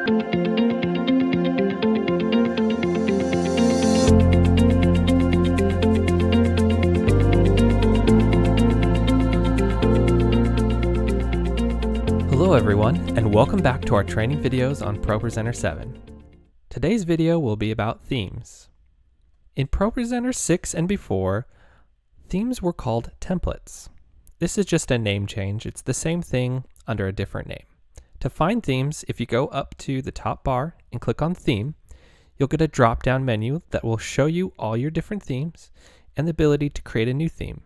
Hello everyone, and welcome back to our training videos on ProPresenter 7. Today's video will be about themes. In ProPresenter 6 and before, themes were called templates. This is just a name change. It's the same thing under a different name. To find themes, if you go up to the top bar and click on theme, you'll get a drop-down menu that will show you all your different themes and the ability to create a new theme.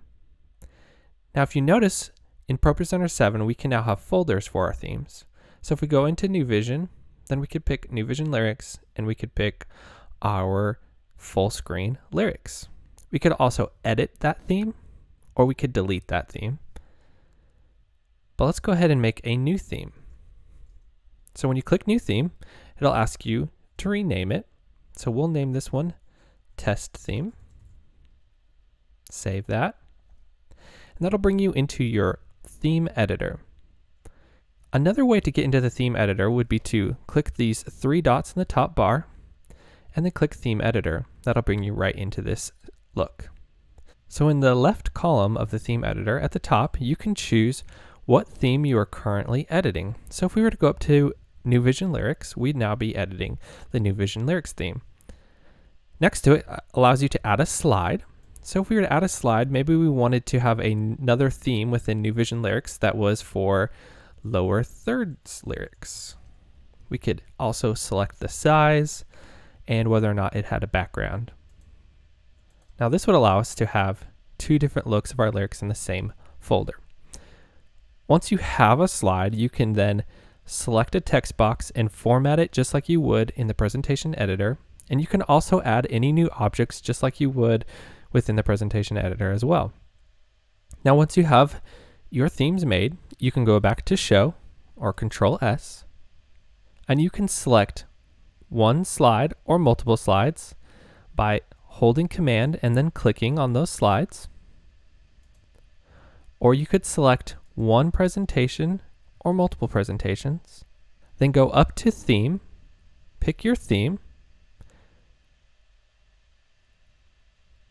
Now, if you notice, in ProPresenter 7, we can now have folders for our themes. So if we go into New Vision, then we could pick New Vision Lyrics and we could pick our full screen lyrics. We could also edit that theme or we could delete that theme. But let's go ahead and make a new theme. So when you click New Theme, it'll ask you to rename it. So we'll name this one Test Theme. Save that. And that'll bring you into your theme editor. Another way to get into the theme editor would be to click these three dots in the top bar and then click theme editor. That'll bring you right into this look. So in the left column of the theme editor at the top, you can choose what theme you are currently editing. So if we were to go up to New Vision Lyrics, we'd now be editing the New Vision Lyrics theme. Next to it uh, allows you to add a slide. So if we were to add a slide, maybe we wanted to have another theme within New Vision Lyrics that was for lower thirds lyrics. We could also select the size and whether or not it had a background. Now this would allow us to have two different looks of our lyrics in the same folder. Once you have a slide, you can then select a text box and format it just like you would in the presentation editor. And you can also add any new objects just like you would within the presentation editor as well. Now, once you have your themes made, you can go back to show or control S and you can select one slide or multiple slides by holding command and then clicking on those slides. Or you could select one presentation or multiple presentations. Then go up to theme, pick your theme,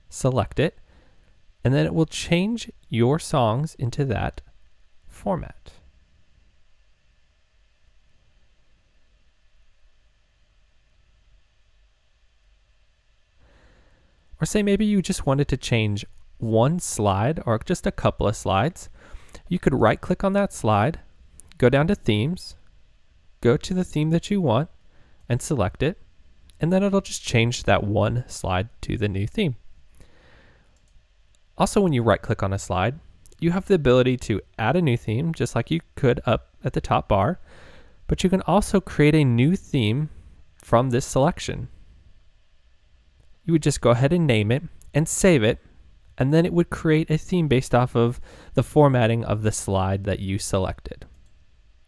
select it, and then it will change your songs into that format. Or say maybe you just wanted to change one slide or just a couple of slides. You could right click on that slide, go down to themes, go to the theme that you want and select it. And then it'll just change that one slide to the new theme. Also, when you right click on a slide, you have the ability to add a new theme just like you could up at the top bar, but you can also create a new theme from this selection. You would just go ahead and name it and save it, and then it would create a theme based off of the formatting of the slide that you selected.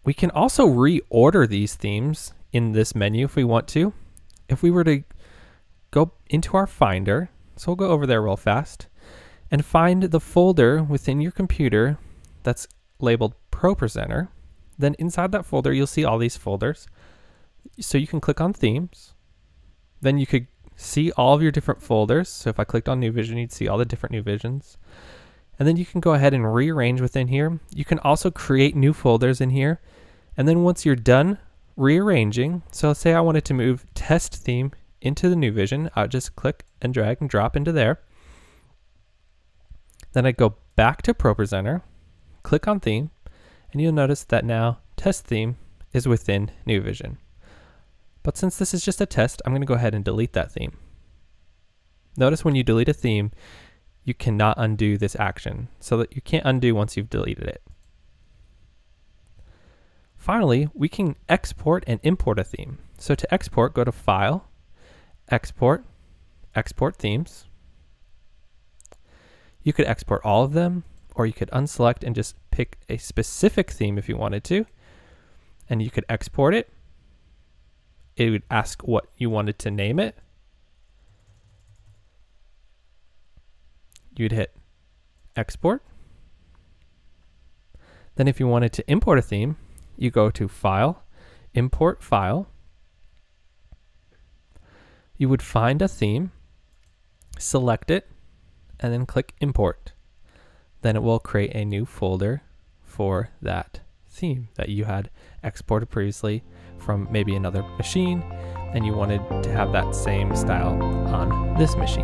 We can also reorder these themes in this menu if we want to. If we were to go into our Finder, so we'll go over there real fast, and find the folder within your computer that's labeled ProPresenter. Then inside that folder, you'll see all these folders. So you can click on themes. Then you could see all of your different folders. So if I clicked on New Vision, you'd see all the different New Visions. And then you can go ahead and rearrange within here. You can also create new folders in here. And then once you're done rearranging, so say I wanted to move test theme into the New Vision, I'll just click and drag and drop into there. Then I go back to ProPresenter, click on theme, and you'll notice that now test theme is within New Vision. But since this is just a test, I'm going to go ahead and delete that theme. Notice when you delete a theme, you cannot undo this action, so that you can't undo once you've deleted it. Finally, we can export and import a theme. So to export, go to File, Export, Export Themes. You could export all of them, or you could unselect and just pick a specific theme if you wanted to. And you could export it. It would ask what you wanted to name it. You'd hit export. Then if you wanted to import a theme, you go to File, Import File. You would find a theme, select it, and then click Import. Then it will create a new folder for that theme that you had exported previously from maybe another machine, and you wanted to have that same style on this machine.